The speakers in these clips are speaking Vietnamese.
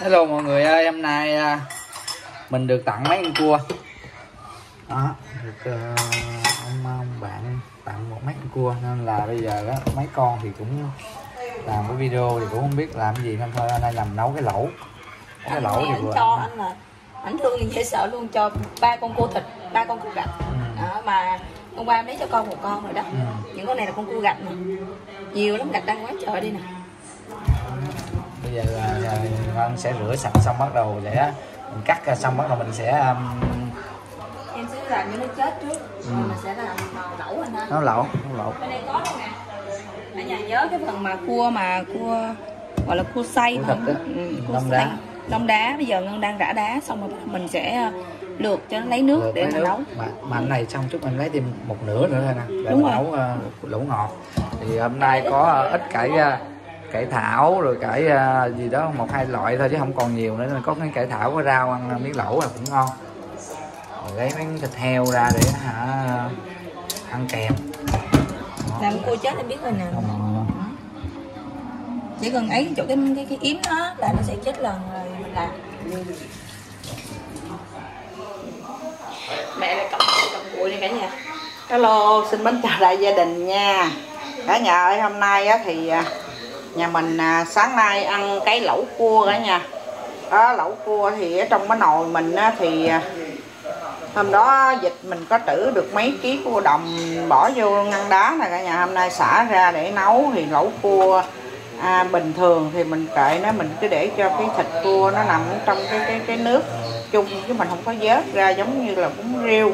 Hello mọi người ơi, hôm nay à, mình được tặng mấy con cua. Đó, được ờ, ông, ông bạn tặng một mấy con cua Nên là bây giờ đó, mấy con thì cũng làm cái video thì cũng không biết làm cái gì nên thôi hôm nay làm nấu cái lẩu. Cái lẩu thì anh vừa cho anh là anh thương thì dễ sợ luôn cho ba con cua thịt ba con cua gạch. Ừ. đó, mà hôm qua em lấy cho con một con rồi đó. Ừ. những con này là con cua gạch nè. Nhiều lắm gạch đang quá trời đi nè giờ là, Ngân sẽ rửa sạch xong bắt đầu để mình cắt ra xong bắt đầu mình sẽ um, em sẽ làm cho nó chết trước Ừ. rồi mình sẽ làm màu lẩu anh ha nấu lẩu nấu lẩu bên đây có đâu nè ở nhà nhớ cái phần mà cua mà cua gọi là cua xay Cua thịt á. ừ, cua Đông xay. đá. đông đá bây giờ ngân đang rã đá xong rồi mình sẽ luộc cho nó lấy nước Được, để lấy mà nấu mà, mà anh này xong chút mình lấy thêm một nửa nữa thôi nè để Đúng nấu uh, lẩu ngọt thì hôm nay có ờ, ít cải ờ, cải thảo rồi cải ờ, gì đó một hai loại thôi chứ không còn nhiều nữa. Nên có cái cải thảo có rau ăn miếng lẩu là cũng ngon. Rồi lấy miếng thịt heo ra để hả ăn kèm. Làm cua chết em biết rồi nè. Ngon. chỉ cần ấy chỗ cái cái cái yếm nó là nó sẽ chết lần rồi mình làm. Mẹ lại cầm cầm cua này cả nhà. Hello, xin mến chào đại gia đình nha. Cả nhà ơi, hôm nay á, thì à, nhà mình à, sáng nay ăn cái lẩu cua cả nhà. Đó, Lẩu cua thì ở trong cái nồi mình á, thì à, hôm đó dịch mình có trữ được mấy ký cua đồng bỏ vô ngăn đá nè cả nhà. Hôm nay xả ra để nấu thì lẩu cua à, bình thường thì mình kệ nó mình cứ để cho cái thịt cua nó nằm trong cái cái cái nước chung chứ mình không có vớt ra giống như là bún riêu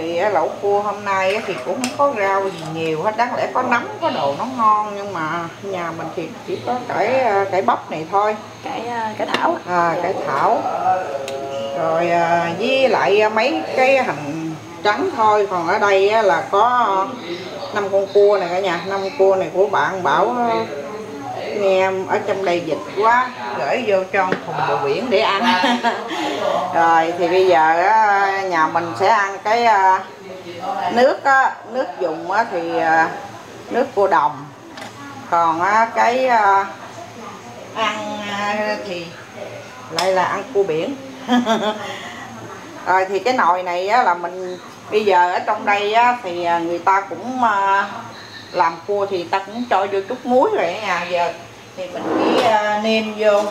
thì á, lẩu cua hôm nay thì cũng không có rau gì nhiều hết. Đáng lẽ có nấm có đồ nó ngon nhưng mà nhà mình thì chỉ có cải à, cải bắp này thôi. Cái à, cái thảo. À, cải thảo. Rồi à, với lại mấy cái hành trắng thôi. Còn ở đây là có năm con cua này cả nhà. Năm cua này của bạn bảo à, nghe ở trong đây dịch quá gửi vô cho thùng đồ biển để ăn. Rồi thì bây giờ nhà mình sẽ ăn cái à, nước nước dùng thì à, nước cua đồng. Còn cái à, ăn thì lại là ăn cua biển. Rồi thì cái nồi này á, là mình bây giờ ở trong đây á, thì người ta cũng làm cua thì ta cũng cho vô chút muối rồi nha. Giờ thì mình chỉ à, nêm vô.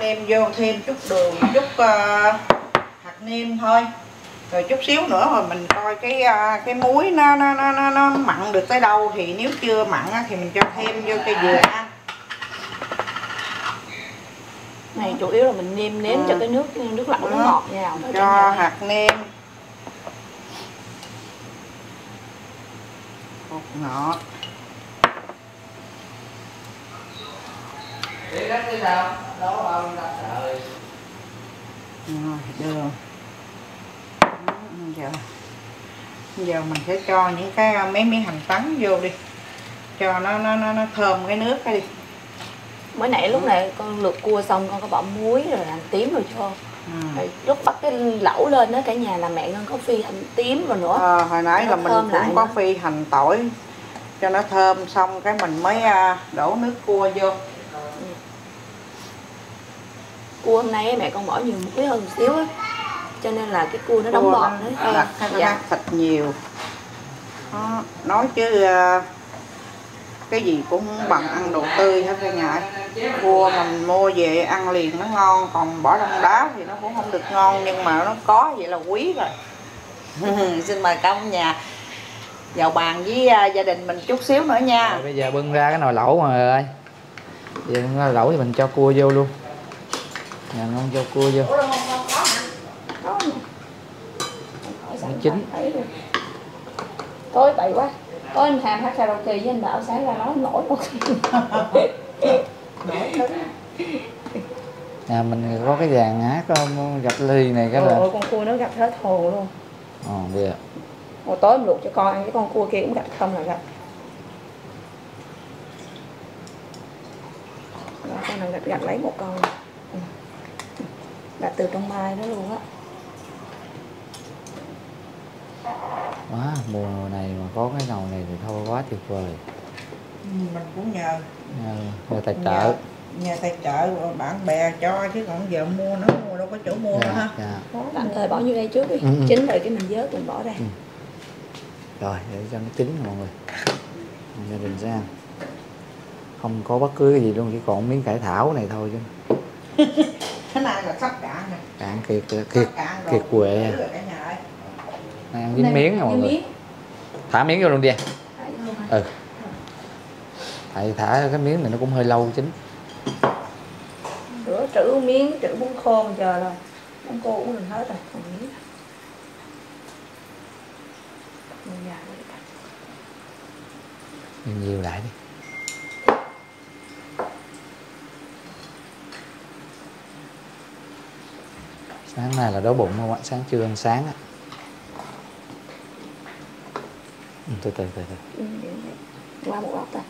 Nêm vô thêm chút đường chút à, hạt nêm thôi. Rồi chút xíu nữa rồi mình coi cái à, cái muối nó nó nó nó, nó mặn được tới đâu. Thì nếu chưa mặn thì mình cho thêm vô cây dừa ăn. Này chủ yếu là mình nêm nếm Ừ. cho cái nước nước lẩu nó ngọt vào. Cho hạt nêm. Bột ngọt rồi đường Đó, giờ giờ mình sẽ cho những cái mấy miếng hành tắn vô đi. Cho nó nó nó, nó thơm cái nước cái đi. Mới nãy lúc này con lượt cua xong con có bỏ muối rồi hành tím rồi cho. Ừ. rồi lúc bắt cái lẩu lên đó cả nhà là mẹ ngân có phi hành tím rồi nữa. Ờ, hồi nãy là mình cũng có nữa. phi hành tỏi cho nó thơm xong cái mình mới à, đổ nước cua vô cua hôm nay mẹ con bỏ nhiều muối hơn một xíu á. Cho nên là cái cua nó đóng bọt nó đấy đặc dạ. là thịt nhiều. Đó, nói chứ à, cái gì cũng bằng ăn đồ tươi hết cả nhà cua mình mua về ăn liền nó ngon còn bỏ trong đá thì nó cũng không được ngon nhưng mà nó có vậy là quý rồi. Xin mời cả nhà vào bàn với à, gia đình mình chút xíu nữa nha. Rồi bây giờ bưng ra cái nồi lẩu mọi người ơi. Giờ lẩu thì mình cho cua vô luôn nhà ngon cho cua vô Nó chín. Thôi bậy quá. Có anh Hàm hát karaoke với anh Bảo sáng ra nói nổi một nhà mình có cái dàn hát có gạch ly này cái là Ôi con cua nó gặp hết hồn luôn. Ồ, bây giờ Hồi tối em luộc cho con ăn cái con cua kia cũng gặp không là gặp. Đó, con này gặp gặp lấy một con Gặp từ trong mai đó luôn á. Quá mùa này mà có cái nồi này thì thôi quá tuyệt vời. Ừ, mình cũng nhờ. Nhờ, nhờ tài nhờ, trợ. nhà tài trợ bạn bè cho chứ còn giờ mua nó mua đâu có chỗ mua đâu ha. dạ, dạ. Tạm thời bỏ như đây trước đi. Ừ, ừ. chín rồi cái mình vớt mình bỏ ra. Ừ. rồi để cho nó chín mọi người. Gia đình sẽ ăn không có bất cứ cái gì luôn chỉ còn miếng cải thảo này thôi chứ cái này là sắp cạn nè cạn kiệt kiệt kiệt quệ Này ăn dính miếng nè mọi người. thả miếng vô luôn đi. Ừ. Tại thả cái miếng này nó cũng hơi lâu chín rửa trữ miếng trữ bún khô mà chờ rồi. Bún khô cũng gần hết rồi còn miếng. Nhiều lại đi sáng nay là đói bụng không ạ? Sáng chưa ăn sáng á. Ừ, từ từ từ từ. Ừ, qua một góc thôi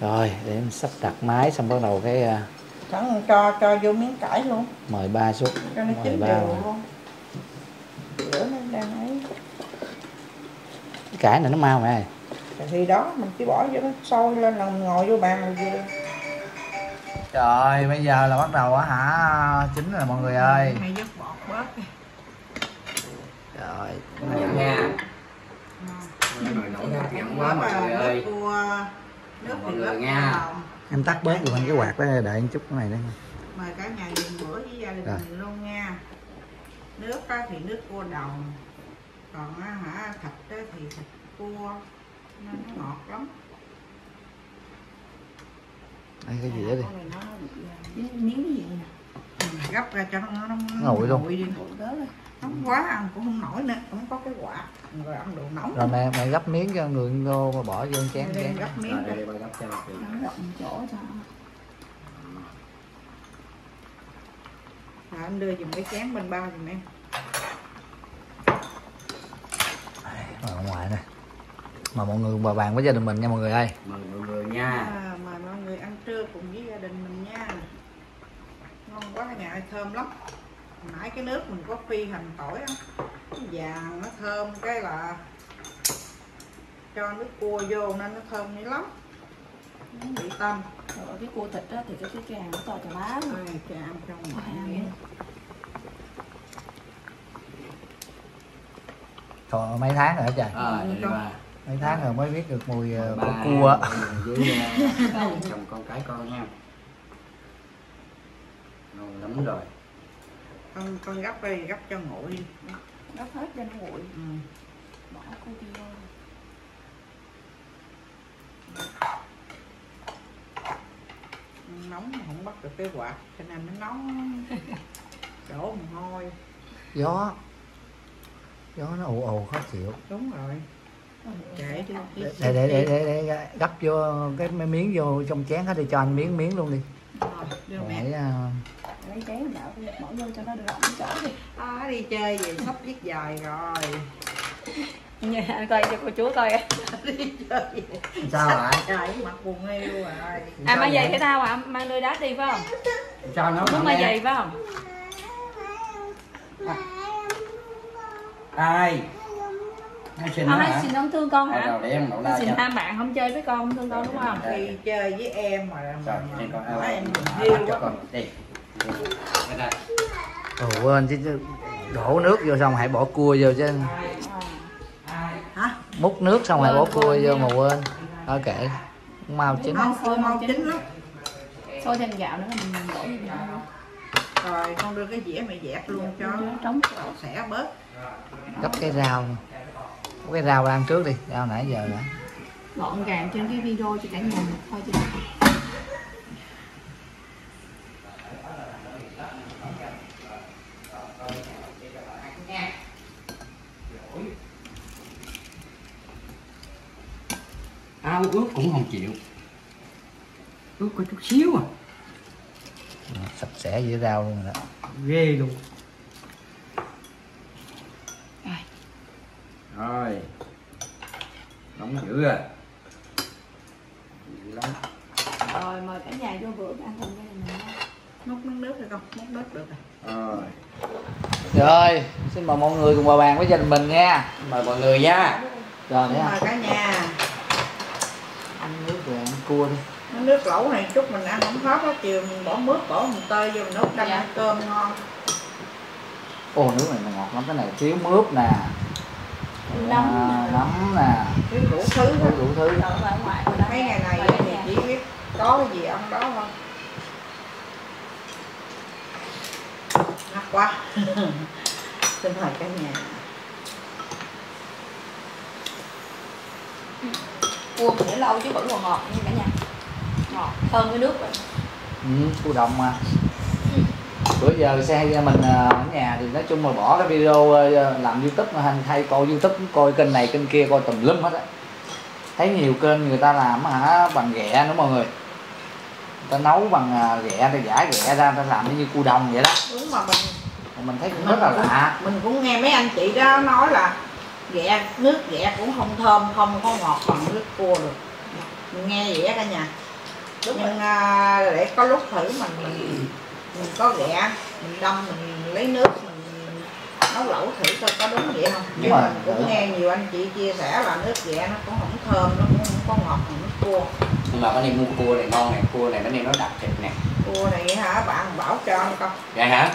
rồi để em sắp đặt máy xong bắt đầu cái à, Sẵn cho cho vô miếng cải luôn. mời ba suất cho nó mời chín ba đều luôn. Rửa nó đang ấy cái cải này nó mau mẹ ơi thì đó mình chỉ bỏ vô nó sôi lên là mình ngồi vô bàn rồi vừa Trời bây giờ là bắt đầu á hả? Chín rồi mọi người ơi. Hay dứt bọt bớt đi Trời. Nha. Nồi nấu nó nặng quá mọi người ơi. cua. Nước người nha. Em tắt bớt luôn cái quạt đó đợi một chút cái này nữa. Mời cả nhà dùng bữa với gia đình Rồi. mình luôn nha. Nước á thì nước cua đồng. Còn á hả thịt á thì thịt cua. Nên nó ngọt lắm Đây cái gì đó đi. Miếng gì gấp ra cho nó nó Nguội luôn. nguội đi Nguội nóng quá ăn cũng không nổi nữa không có cái quạt. Rồi ăn đồ nóng. Rồi mẹ mẹ gấp miếng cho người vô mà bỏ vô chén Đây, chén. gấp miếng rồi đây ba gấp cho chỗ Rồi anh đưa dùm cái chén bên bao dùm em. Rồi ở ngoài này. Mà mọi người bà bàn với gia đình mình nha mọi người ơi. Mời mọi người nha. À, người ăn trưa cùng với gia đình mình nha. Ngon quá cả nhà ơi thơm lắm. Nãy cái nước mình có phi hành tỏi á. Nó vàng nó thơm cái là cho nước cua vô nên nó thơm dữ lắm. Bị tâm rồi cái cua thịt á thì cái cái càng nó to chà bá luôn Ai, cho ăn trong nữa. Thôi mấy tháng rồi hả trời ờ ba Mấy tháng rồi mới biết được mùi ờ, của cua ờ, chồng con cái con nha. Ngon lắm rồi. Con con gấp đi gấp cho nguội đi. Gấp hết cho nó nguội. Ừ. bỏ cua vô. Nóng mà không bắt được cái quạt cho nên nó nóng. Đổ mồ hôi. Gió. Gió nó ù ù khó chịu. Đúng rồi. đi để để để để, để gấp vô cái miếng vô trong chén hết đi cho anh miếng miếng luôn đi. Để à, lấy chén đảo bỏ vô cho nó rộng chỗ đi. À, đi chơi về sắp viết dài rồi. Nha anh coi cho cô chú coi. Đi chơi về. Sao lại trời mặt buồn heo rồi. À mang giày thể thao à? Mang đôi đá đi phải không? Sao nó muốn mang giày phải không? Ai ai xin à, hả? hay xin ông thương con hả? để em đậu xin tham bạn không chơi với con không thương con đúng không? đi chơi với em mà rồi mà, đây con nói em em heo cho quá. con đi. Đây đây Ồ quên chứ đổ nước vô xong hãy bỏ cua vô chứ. Hả? Múc nước xong hãy bỏ cua vô mà quên. Thôi kệ mau chín. Không cua mau chín lắm. Xôi thêm gạo nữa mình đổ vô rồi con đưa cái dĩa mẹ dẹp luôn cho trống sẽ bớt. Gấp cái rau Gấp cái rau ra ăn trước đi rau nãy giờ đã. Gọn gàng trên cái video cho cả nhà mình thôi chứ. Ao ướt cũng không chịu. Ướt có chút xíu à. Sạch sẽ với rau luôn rồi đó. Ghê luôn Rồi. rồi nóng dữ à dữ lắm rồi mời cả nhà vô bữa ăn cùng gia đình mình nha. múc miếng nước được không múc nước được rồi rồi rồi xin mời mọi người cùng vào bàn với gia đình mình nha mời mọi người nha. Rồi để mời cả nhà. Ăn nước rồi ăn cua đi. Cái nước lẩu này chút mình ăn không hết á chiều mình bỏ mướp bỏ mùng tơi vô mình nấu canh Dạ. ăn cơm ngon. Ô nước này là ngọt lắm cái này thiếu mướp nè. Nấm. À, nấm nè. Thiếu đủ thứ đủ, hết đủ thứ. Mấy ngày này thì nhà. chỉ biết có cái gì ăn đó thôi. Ngắt quá xin mời cả nhà. Cua mình để lâu chứ vẫn còn ngọt như cả nhà. Ngọt thơm cái nước vậy. Ừ, cua đồng mà. Bữa giờ xe mình à, ở nhà thì nói chung là bỏ cái video à, làm youtube mà hay, hay coi youtube coi kênh này kênh kia coi tùm lum hết á. Thấy nhiều kênh người ta làm hả bằng ghẹ nữa mọi người? Người ta nấu bằng à, ghẹ ta giả ghẹ ra ta làm như cua đồng vậy đó. Đúng mà mình Mà mình thấy cũng rất là lạ. Mình cũng nghe mấy anh chị đó nói là ghẹ nước ghẹ cũng không thơm không có ngọt bằng nước cua được. Mình nghe vậy cả nhà. Đúng nhưng à, để có lúc thử mình mình, mình có ghẹ mình đâm mình lấy nước mình, nấu lẩu thử coi có đúng vậy không? Nhưng rồi, mình cũng nghe nhiều anh chị chia sẻ là nước ghẹ nó cũng không thơm nó cũng không có ngọt bằng nước cua. Nhưng mà cái này mua cua này ngon này cua này nó này nó đặc thịt nè. Cua này hả? Bạn bảo cho ăn con. Dạ hả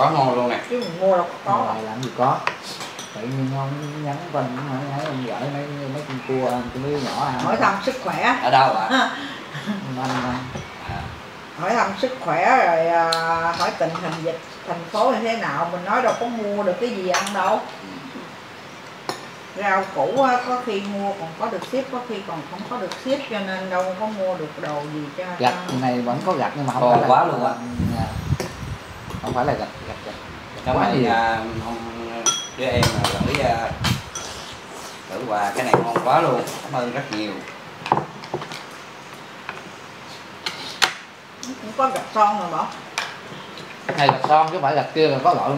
quá ngon luôn nè. Chứ mình mua đâu có có này làm gì có. Tự nhiên ông nhắn tin hỏi thấy ông gửi mấy mấy con cua con đứa nhỏ ăn hỏi thăm sức khỏe. Ở đâu ạ? Anh, à, hỏi thăm sức khỏe rồi à, hỏi tình hình dịch thành phố như thế nào mình nói đâu có mua được cái gì ăn đâu. Rau củ á, có khi mua còn có được ship có khi còn không có được ship cho nên đâu có mua được đồ gì cho gạch này vẫn có gạch nhưng mà không là quá luôn ạ. Không phải là gạch gạch, gạch. cảm ơn à, ông đứa em mà gửi à, gửi quà. Cái này ngon quá luôn. Cảm ơn rất nhiều. Cũng có gạch son rồi bỏ này gạch son chứ phải gạch kia là có loại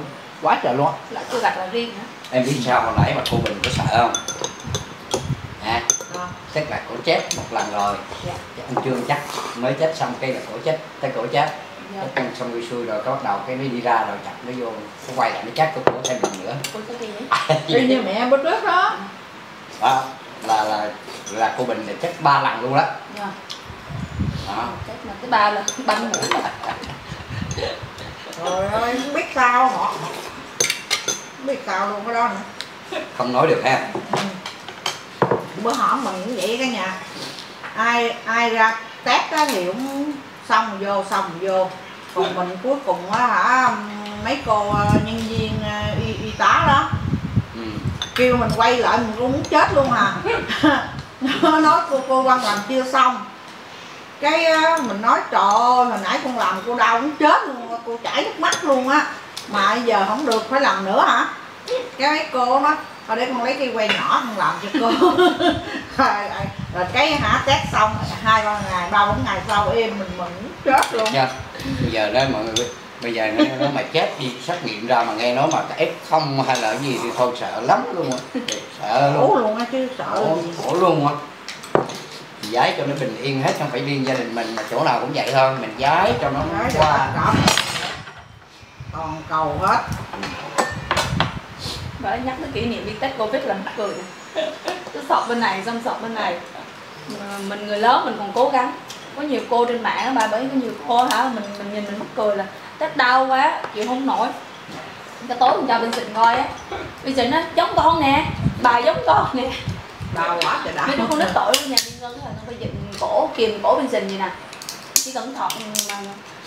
quá trời luôn á. Lại cua gạch là riêng hả? Em biết sao hồi nãy mà cô bình có sợ không? À à, chắc là cổ chết một lần rồi. Dạ. Chắc ông trương chắc mới chết xong cái là cổ chết tới cổ chết dạ. Chết xong xuôi xuôi rồi cái bắt đầu cái nó đi ra rồi chặt nó vô nó quay lại nó chắc cái cổ thêm lần nữa. Cua cái gì như mẹ bữa trước đó. Đó là là là cô bình là chết ba lần luôn đó. Dạ. Đó. Chắc là cái ba là banh mũi rồi. Rồi ơi không biết sao họ không biết sao luôn cái đó nữa. Không nói được ha. Bữa hổm mình cũng vậy cả nhà. Ai ai ra test á thì cũng xong vô xong vô. Còn mình cuối cùng á hả mấy cô ờ, nhân viên ờ, y, y tá đó ừ. kêu mình quay lại mình cũng muốn chết luôn à. Nó nói cô cô văn làm chưa xong? Cái mình nói trời ơi hồi nãy con làm cô đau muốn chết luôn cô chảy nước mắt luôn á. Mà giờ không được phải làm nữa hả? Cái mấy cô nói thôi để con lấy cây que nhỏ con làm cho cô. Rồi, cái hả test xong hai ba ngày ba bốn ngày sau em mình mừng chết luôn. Nha. bây giờ đó mọi người bây giờ nó, nó mà chết đi xét nghiệm ra mà nghe nói mà cái f không hay là cái gì thì thôi sợ lắm luôn á. Sợ khổ luôn luôn á chứ sợ khổ, khổ luôn á. Giái cho nó bình yên hết không phải riêng gia đình mình mà chỗ nào cũng vậy thôi. Mình giái cho nó cho qua. toàn cầu hết và nhắc tới kỷ niệm đi test covid là mắc cười cứ sọt bên này xong sọt bên này. Mình người lớn mình còn cố gắng. Có nhiều cô trên mạng bà bởi có nhiều cô hả mình mình nhìn mình mắc cười là test đau quá chịu không nổi. Cái tối mình cho bên xịn coi á. Bên xịn á giống con nè bà giống con nè. Đau quá trời đau. Mấy đứa con nít tội của nhà đi ngân là nó phải dựng cổ kìm cổ bên xịn vậy nè. Chỉ cần thọt mà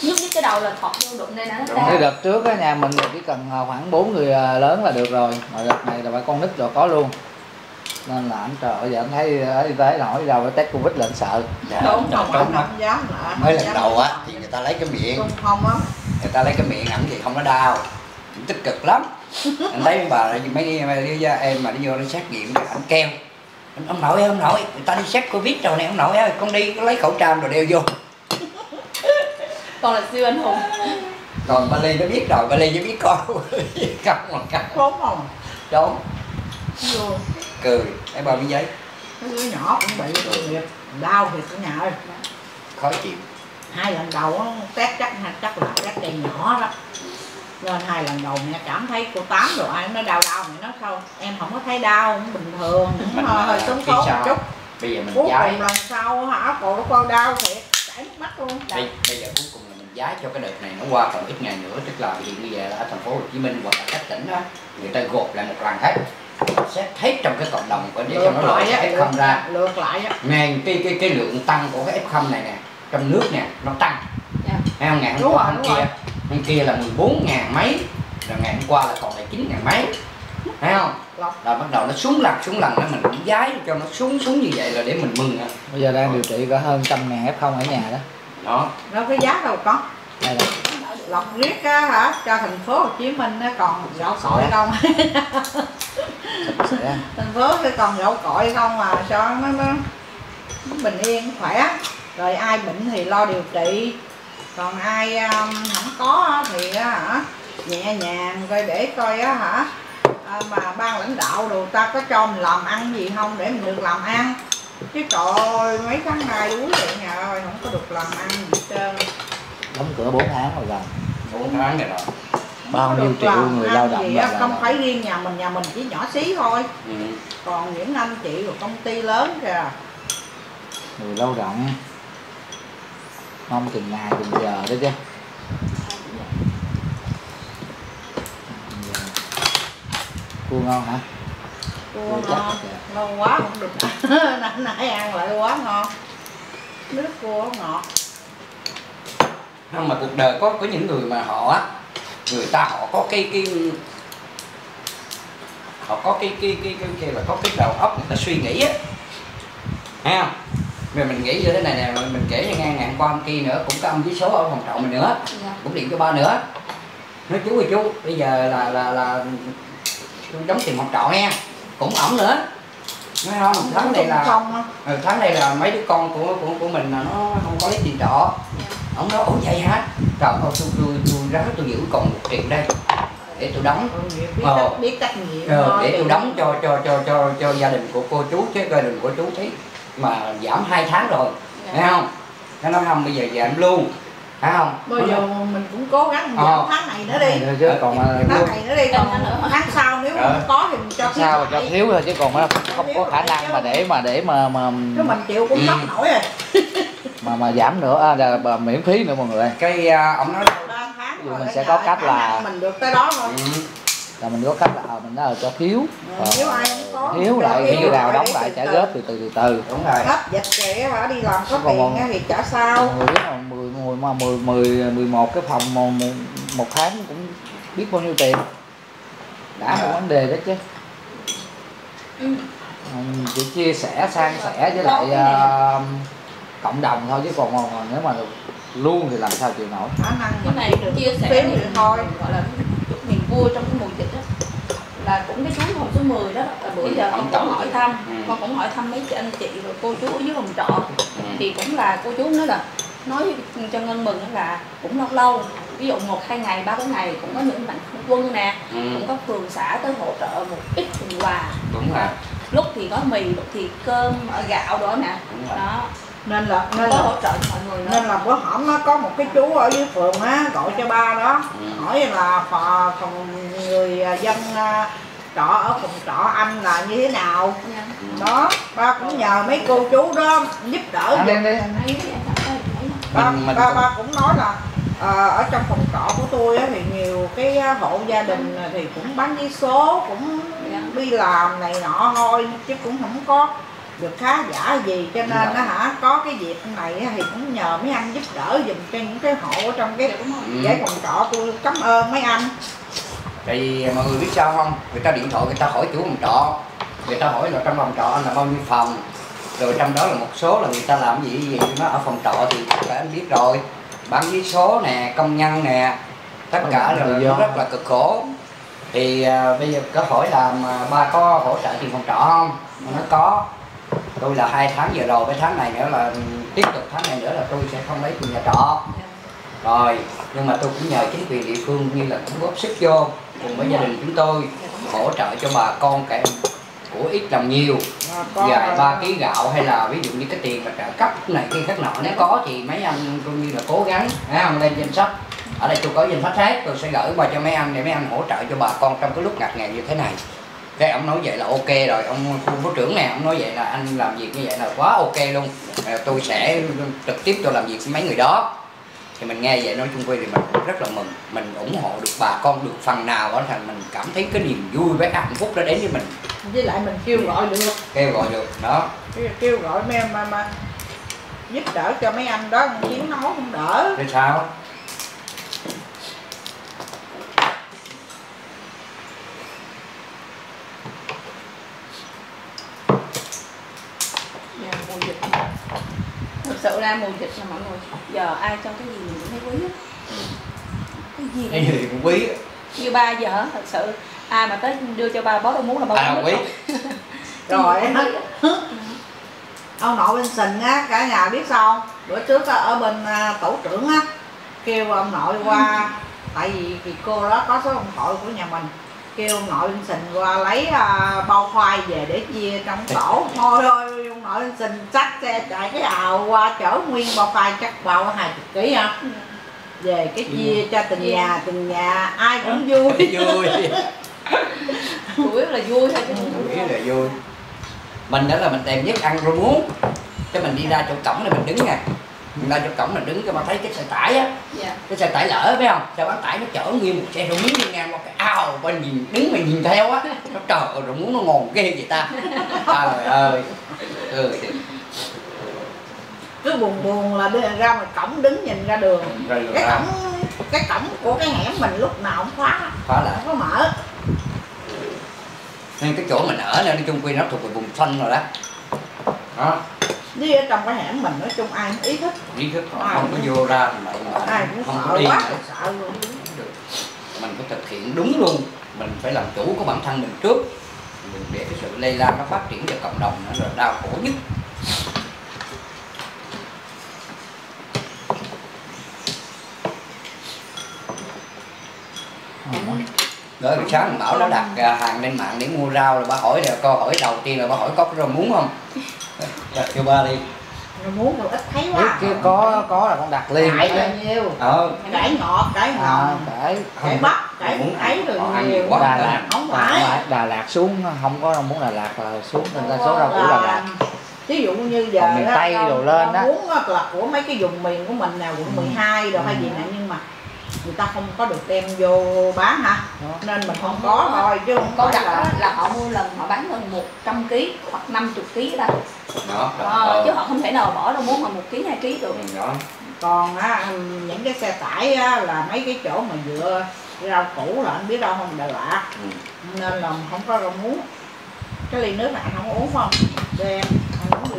nhúc nhích cái đầu là thọt vô đụng đây nè. Nó cái đợt trước á nhà mình thì chỉ cần à, khoảng bốn người à, lớn là được rồi. Mà đợt này là phải con nít rồi có luôn. Nên là anh trời ơi giờ anh thấy ở y tế là hỏi đâu phải test covid là anh sợ. Dạ, đúng anh lắm. không dám lại mới lần đầu á thì người ta lấy cái miệng. Không không á. Người ta lấy cái miệng ẩm thì không có đau. Cũng tích cực lắm. Anh thấy bà mấy em mà đi vô nó xét nghiệm ảnh keo ông, ông nội ơi, ông nội người ta đi xét covid rồi này ông nội ơi con đi lấy khẩu trang rồi đeo vô còn là siêu anh hùng. Còn ba ly nó biết rồi ba ly chỉ biết con. Không mà cắt trốn không trốn. Vô cười. Cái bao miếng giấy. Cái đứa nhỏ cũng bị nghiệp. Đau thiệt cả nhà ơi. Khó chịu. Hai lần đầu á test chắc chắc là test cây nhỏ đó. Lên hai lần đầu mẹ cảm thấy cô tám rồi ai cũng nói đau đau mẹ nói không em không có thấy đau cũng bình thường cũng hơi, khi sốt một chút. bây giờ mình cuối cùng lần sau hả cô nó con đau thiệt chảy nước mắt luôn. Bây, bây giờ cuối cùng là giái cho cái đợt này nó qua còn ít ngày nữa tức là hiện bây giờ là ở thành phố Hồ Chí Minh hoặc là các tỉnh đó người ta gộp lại một lần hết xét hết trong cái cộng đồng của để cho nó loại lại cái F0 ra. lượt lại á. Cái cái cái lượng tăng của cái F0 này nè trong nước nè nó tăng. Dạ. thấy không ngày hôm Đúng qua rồi, hôm kia rồi. hôm kia là 14 ngàn mấy rồi ngày hôm qua là còn là 9 ngàn mấy. Thấy không? Rồi bắt đầu nó xuống lần xuống lần đó mình cũng giái cho nó xuống xuống như vậy là để mình mừng bây giờ đang điều trị có hơn trăm ngàn f0 ở nhà đó đó. Nó cái giá đâu có? Đây là lọc riết á hả? Cho thành phố Hồ Chí Minh nó còn gạo cội không? Thành phố sẽ còn gạo cội không mà cho nó, nó, bình yên khỏe. Rồi ai bệnh thì lo điều trị. Còn ai um, không có thì hả nhẹ nhàng coi để coi á hả à, mà ban lãnh đạo đồ ta có cho mình làm ăn gì không để mình được làm ăn chứ trời ơi mấy tháng nay đuối vậy nhà ơi không có được làm ăn gì hết trơn. Đóng cửa 4 tháng rồi gần bốn tháng này rồi bao nhiêu triệu người lao động gì là, không phải riêng nhà mình nhà mình chỉ nhỏ xí thôi. Ừ. còn những anh chị của công ty lớn kìa. Người lao động. Mong từng ngày từng giờ đó chứ. Cua ngon hả cua ngon. Dạ. lâu quá không được. Nãy nãy ăn lại quá ngon. Nước cua ngọt. Không mà cuộc đời có có những người mà họ á người ta họ có cái cái họ có cái cái cái cái, cái là có cái đầu óc người ta suy nghĩ á. Thấy không? Rồi mình nghĩ như thế này nè rồi mình kể cho nghe ngày hôm qua hôm kia nữa cũng có ông với số ở phòng trọ mình nữa. Dạ. cũng điện cho ba nữa. Nói chú ơi chú bây giờ là là là tôi đóng tiền phòng trọ nha cũng ổng nữa. Nói không? Tháng này là không ừ, tháng này là mấy đứa con của của của mình là nó không có lấy tiền trọ ông nói ủa vậy hả? Trời ơi tôi tôi tôi ráng tôi giữ còn một triệu đây để tôi đóng. Biết, Ờ. biết cách nhiệm Ờ, để tôi đóng cho cho cho cho cho gia đình của cô chú chứ gia đình của chú thấy mà giảm hai tháng rồi. Thấy không? Nó nói không bây giờ giảm luôn thấy không? Bây giờ mình cũng cố gắng mình Ờ. giảm tháng này nữa đi. Chứ còn mà tháng này nữa đi còn Tháng sau nếu Ờ. không có thì mình cho tiếp sao mà cho thiếu thôi chứ còn nó không có khả năng mà để mà để mà mà chứ mình chịu cũng Ừ. khóc nổi rồi mà mà giảm nữa à, là, mà miễn phí nữa mọi người. Cái à, ông nói ba tháng Ví dụ rồi mình sẽ có cách là- mình được tới đó thôi. Ừ, là mình có cách là ờ, mình nói là cho thiếu. Ừ, nếu ai không có. Thiếu lại thiếu khi nào đóng lại trả góp từ. từ từ từ đúng rồi. Hết dịch vậy hả? Đi làm có Còn tiền còn- thì trả sao. người biết là 10, 10, mà 10, 10, 11 cái phòng một, một, một tháng cũng biết bao nhiêu tiền. Đã một vấn đề đó chứ. Ừ. Chỉ chia sẻ san sẻ với lại ờ, cộng đồng thôi chứ còn, còn nếu mà luôn thì làm sao chịu nổi. Khả năng cái này được chia sẻ thì thôi. gọi là vui trong cái mùa dịch đó là cũng cái chú phòng số 10 đó là bữa Ừ, giờ ông cũng hỏi thăm Ừ. con cũng hỏi thăm mấy chị anh chị rồi cô chú ở dưới phòng trọ. Ừ. thì cũng là cô chú nói là nói cho ngân mừng là cũng lâu lâu ví dụ một hai ngày ba bốn ngày cũng có những mạnh quân nè ừ, cũng có phường xã tới hỗ trợ một ít phần quà. Đúng rồi. Lúc thì có mì lúc thì cơm gạo đó nè. Đó nên là nên có là hỗ trợ mọi người nên là bữa hổm nó có một cái chú ở dưới phường á gọi cho ba đó Ừ. hỏi là phò phòng người à, dân à, trọ ở phòng trọ anh là như thế nào Nha. đó ba cũng nhờ mấy cô chú đó giúp đỡ nè. ba, ba, cũng- ba cũng nói là ờ, ở trong phòng trọ của tôi á, thì nhiều cái hộ gia đình thì cũng bán vé số cũng Dạ. đi làm này nọ thôi chứ cũng không có được khá giả gì cho nên Dạ. á hả có cái việc này thì cũng nhờ mấy anh giúp đỡ giùm cho những cái hộ trong cái Dạ, dãy phòng trọ tôi cảm ơn mấy anh. Tại vì mọi người biết sao không? Người ta điện thoại người ta hỏi chủ phòng trọ. Người ta hỏi là trong phòng trọ anh là bao nhiêu phòng. Rồi trong đó là một số là người ta làm gì gì nó ở phòng trọ thì tất cả anh biết rồi. Bán vé số nè công nhân nè tất cả là nó do. rất là cực khổ. Thì à, bây giờ có hỏi là mà ba có hỗ trợ tiền phòng trọ không? Nó nói có tôi là hai tháng vừa rồi cái tháng này nữa là tiếp tục tháng này nữa là tôi sẽ không lấy tiền nhà trọ. Rồi nhưng mà tôi cũng nhờ chính quyền địa phương như là cũng góp sức vô cùng với gia đình chúng tôi hỗ trợ cho bà con cả của ít làm nhiều. Vài là- ba ký gạo hay là ví dụ như cái tiền mà trợ cấp này kia khác nọ nếu có thì mấy anh coi như là cố gắng thấy không lên danh sách. Ở đây tôi có danh sách hết tôi sẽ gửi qua cho mấy anh để mấy anh hỗ trợ cho bà con trong cái lúc ngặt nghèo như thế này cái ông nói vậy là ok rồi ông khu trưởng nè ông nói vậy là anh làm việc như vậy là quá ok luôn. Ờ, tôi sẽ trực tiếp tôi làm việc với mấy người đó. Thì mình nghe vậy nói chung quy thì mình cũng rất là mừng. Mình ủng hộ được bà con được phần nào đó thành mình cảm thấy cái niềm vui với hạnh phúc đó đến với mình. Với lại mình kêu gọi được. Kêu gọi được đó. Kêu, kêu gọi mấy em mà, mà giúp đỡ cho mấy anh đó chiến nấu không đỡ. Thế sao Giờ mùa dịch thực sự ra mùa dịch là mọi người. Giờ ai cho cái gì mình cũng thấy quý hết. Cái gì cái gì cũng quý như ba giờ thật sự ai mà tới đưa cho ba bó rau muống là ba à quý. rồi. Ông nội bên sình á cả nhà biết sao không? bữa trước á, ở bên à, tổ trưởng á kêu ông nội qua tại vì thì cô đó có số điện thoại của nhà mình. Kêu ông nội bên sình qua lấy à, bao khoai về để chia trong tổ. Thôi ơi bên sình xách xe chạy cái ào qua chở nguyên bao khoai chắc bao hai chục ký ha Ừ. về cái chia cho từng nhà từng nhà ai cũng vui. vui. Chủ yếu là vui thôi chứ. Không vui là vui. Mình đó là mình tìm nhất ăn rau muống cái mình đi ra chỗ cổng này mình đứng nè. Mình ra chỗ cổng mình đứng cái mà thấy cái xe tải á. Dạ. Cái xe tải lỡ phải không? Xe bán tải nó chở nguyên một xe rau muống đi ngang qua cái ao bên nhìn đứng mình nhìn theo á. Nó trời ơi rau muống nó ngon ghê vậy ta. Trời ơi ừ. cứ buồn buồn là đi ra ngoài cổng đứng nhìn ra đường. Cái cổng cái cổng của cái hẻm mình lúc nào cũng khóa. Khóa lại. Không có mở. Nên cái chỗ mình ở này nói chung quy nó thuộc về vùng xanh rồi đó. Đó. Đi ở trong cái hẻm mình nói chung ai cũng ý thức. Ý thức họ không có vô ra thì mày mà ai cũng không sợ có đi quá nữa. sợ luôn. Được mình phải thực hiện đúng luôn. Mình phải làm chủ của bản thân mình trước mình để cái sự lây lan nó phát triển cho cộng đồng nó là đau khổ nhất. Đó buổi sáng mình bảo nó đặt à, hàng lên mạng để mua rau rồi bà hỏi là câu hỏi đầu tiên là bà hỏi có cái rau muống không? Đặt cho ba đi. Rồi muốn rồi ít thấy Biết quá kia có có là con đặt liền. Cải là nhiều ờ. Cải ngọt cải à, ngọt. cải cải bắp cải muốn ấy rồi nhiều. Đà Lạt. Không Đà phải. Lạt, Đà Lạt xuống không có rau muống Đà Lạt là xuống người ta số rau củ Đà Lạt. ví dụ như giờ Còn miền Tây đồ lên muống á là của mấy cái vùng miền của mình nè quận Ừ. 12 đồ hay Ừ. gì nè nhưng mà người ta không có được đem vô bán Đó. nên mình không có thôi chứ không có đặt là là... họ mua lần họ bán gần 100 kg hoặc 50 kg đó đó, đó, Ờ, chứ ờ. họ không thể nào bỏ đâu muốn mà một kg hai kg được. Đó. còn á những cái xe tải á, là mấy cái chỗ mà dựa rau củ là anh biết đâu không Đà Lạt. Ừ. nên là không có rau muống. Cái ly nước này anh không uống không?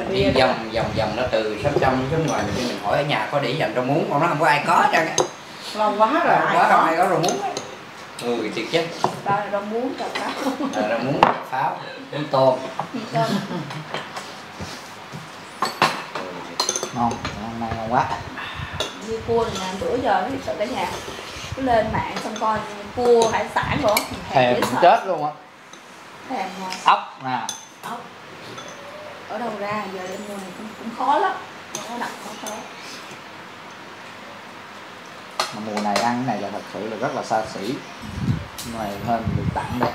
Ly đi vòng vòng vòng nó từ sắp trong xuống ngoài mình mình hỏi ở nhà có để dành rau muống không nó không có ai có trơn lâu quá rồi ai quá không có. ai có rau muống ừ thiệt chứ. Là rau muống trồng cá Là rau muống pháo muống tôm ngon hôm nay ngon quá. Như cua thì làm bữa giờ nó sự cả nhà cứ lên mạng xong coi cua hải sản rồi thèm sợ. chết luôn á. Thèm ngon ốc nè. Ốc. Ở đâu ra giờ đem mua này cũng, cũng khó lắm. Không có đặt khó khó mà mùa này ăn cái này là thật sự là rất là xa xỉ. Mà hơn được tặng đây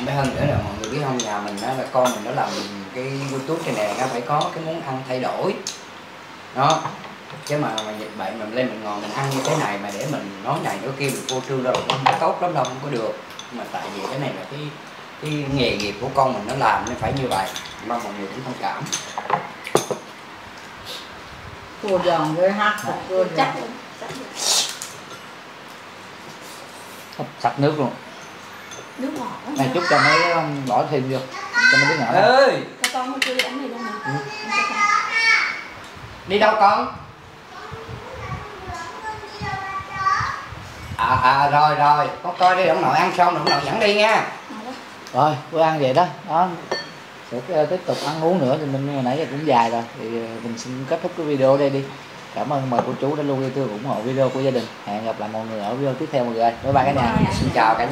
mới hơn nữa là mọi người biết không? Nhà mình đó là con mình nó làm cái youtube trên này nó phải có cái món ăn thay đổi. Đó chứ mà, mà dịch bệnh mình lên mình ngồi mình ăn như thế này mà để mình nói này nói kia mình vô trương đâu nó không có tốt lắm đâu không có được. Mà tại vì cái này là cái cái nghề nghiệp của con mình nó làm nên phải như vậy. Mong mọi người cũng thông cảm. Cua giòn ha thịt cua chắc luôn sạch nước luôn nước ngọt quá này chút cho mấy um, bỏ thêm vô. Cho mấy đứa nhỏ ơi cho con nó chưa ăn này luôn nè Ừ. Đi đâu con? À à rồi rồi. Con coi đi ông nội ăn xong rồi ông nội dẫn đi nha. Rồi bữa ăn vậy đó. Đó. Sẽ ờ, tiếp tục ăn uống nữa thì mình hồi nãy giờ cũng dài rồi. Thì ờ, mình xin kết thúc cái video đây đi. Cảm ơn mời cô chú đã luôn yêu thương ủng hộ video của gia đình. Hẹn gặp lại mọi người ở video tiếp theo mọi người ơi. Bye bye cả nhà. Xin chào cả nhà